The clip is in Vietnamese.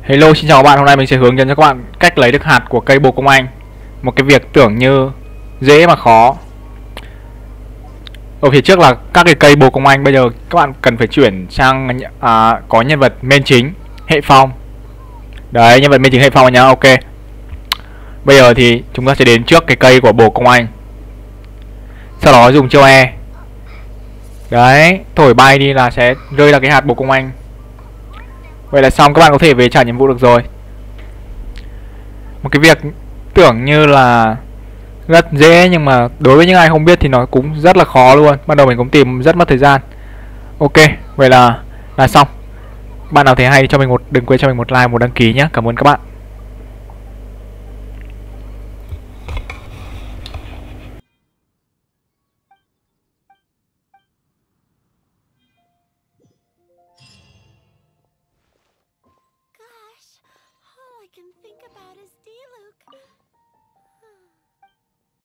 Hello xin chào các bạn, hôm nay mình sẽ hướng dẫn cho các bạn cách lấy được hạt của cây bồ công anh. Một cái việc tưởng như dễ mà khó. Ở phía trước là các cái cây bồ công anh, bây giờ các bạn cần phải chuyển sang à, có nhân vật main chính, hệ phong. Đấy, nhân vật main chính hệ phong nhá, ok. Bây giờ thì chúng ta sẽ đến trước cái cây của bồ công anh. Sau đó dùng chiêu E. Đấy, thổi bay đi là sẽ rơi ra cái hạt bồ công anh. Vậy là xong các bạn có thể về trả nhiệm vụ được rồi. Một cái việc tưởng như là rất dễ nhưng mà đối với những ai không biết thì nó cũng rất là khó luôn. Ban đầu mình cũng tìm rất mất thời gian. Ok, vậy là là xong. Bạn nào thấy hay cho mình một đừng quên cho mình một like, một đăng ký nhé. Cảm ơn các bạn. think about is D. Luke.